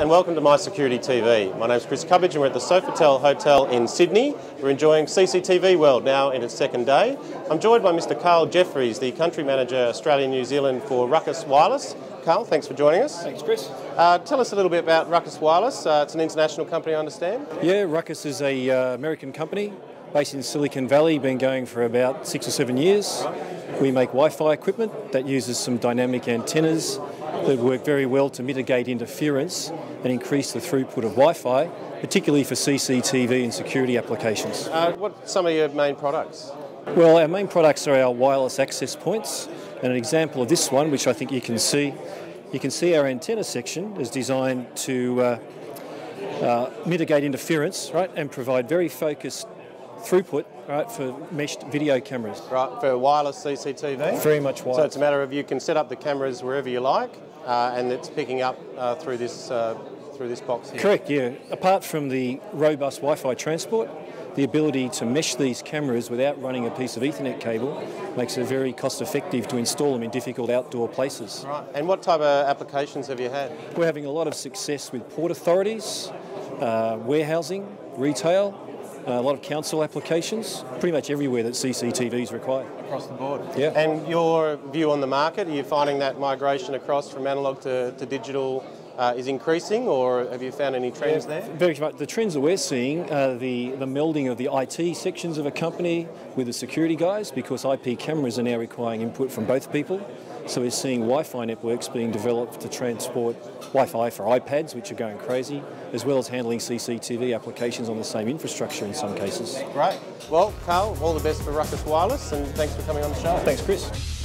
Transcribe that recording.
and welcome to My Security TV. My name's Chris Cubbage and we're at the Sofitel Hotel in Sydney. We're enjoying CCTV World now in its second day. I'm joined by Mr Carl Jefferys, the Country Manager Australia New Zealand for Ruckus Wireless. Carl, thanks for joining us. Thanks, Chris. Uh, tell us a little bit about Ruckus Wireless. Uh, it's an international company, I understand. Yeah, Ruckus is a uh, American company based in Silicon Valley, been going for about six or seven years. We make Wi-Fi equipment that uses some dynamic antennas that work very well to mitigate interference and increase the throughput of Wi-Fi, particularly for CCTV and security applications. Uh, what are some of your main products? Well, our main products are our wireless access points, and an example of this one, which I think you can see, you can see our antenna section is designed to uh, uh, mitigate interference, right, and provide very focused throughput right, for meshed video cameras. Right, for wireless CCTV? Very much wireless. So it's a matter of you can set up the cameras wherever you like uh, and it's picking up uh, through this uh, through this box here. Correct, yeah. Apart from the robust Wi-Fi transport, the ability to mesh these cameras without running a piece of Ethernet cable makes it very cost effective to install them in difficult outdoor places. Right. And what type of applications have you had? We're having a lot of success with port authorities, uh, warehousing, retail, Uh, a lot of council applications, pretty much everywhere that CCTV is required. Across the board? Yeah. And your view on the market, are you finding that migration across from analogue to, to digital uh, is increasing, or have you found any trends yeah, there? Very much. The trends that we're seeing are the, the melding of the IT sections of a company with the security guys, because IP cameras are now requiring input from both people. So we're seeing Wi-Fi networks being developed to transport Wi-Fi for iPads, which are going crazy, as well as handling CCTV applications on the same infrastructure in some cases. Great. Well, Carl, all the best for Ruckus Wireless, and thanks for coming on the show. Thanks, Chris.